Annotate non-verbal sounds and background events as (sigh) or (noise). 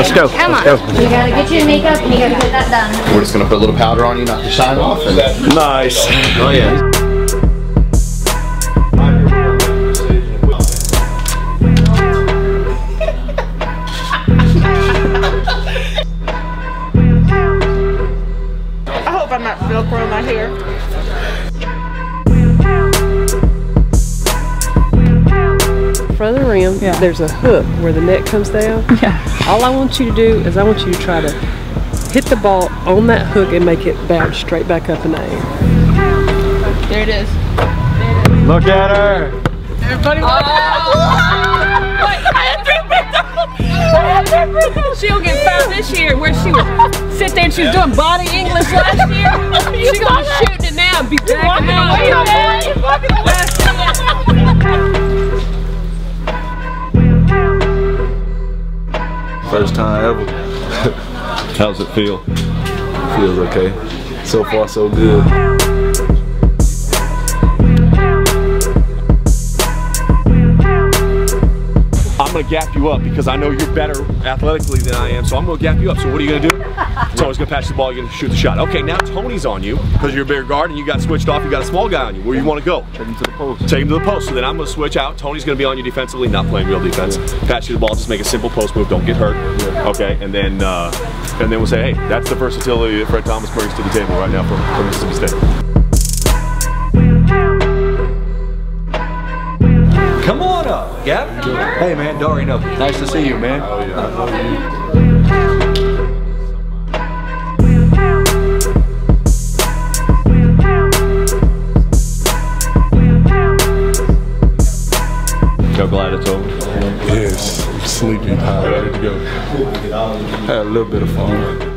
Let's go. Come Let's on. go. You gotta get your makeup and you gotta get that done. We're just gonna put a little powder on you, knock the shine off, and Nice. oh yeah. I hope I'm not velcroing my hair. Front of the rim, there's a hook where the net comes down. (laughs) Yeah. All I want you to do is I want you to try to hit the ball on that hook and make it bounce straight back up in the air. There it is. Look at her. Everybody watch oh. (laughs) She'll get found this year where she would sit there and she was doing body English last year. (laughs) She's gonna be shooting it now and be backing First time ever. How's it feel? Feels okay. So far, so good. Gonna gap you up because I know you're better athletically than I am. So I'm gonna gap you up. So what are you gonna do? Tony's gonna pass the ball. You're gonna shoot the shot. Okay, now Tony's on you because you're a bigger guard and you got switched off. You got a small guy on you. Where you want to go? Take him to the post. Take him to the post. So then I'm gonna switch out. Tony's gonna be on you defensively, not playing real defense. Pass you the ball. Just make a simple post move. Don't get hurt. Okay, and then uh, and then we'll say, hey, that's the versatility that Fred Thomas brings to the table right now for, for Mississippi State. Come up, Gap. Hey man, Dorian up. Nice to see you, man. Go glad it's over. Yes, I'm sleepy. Ready to go. Had a little bit of fun.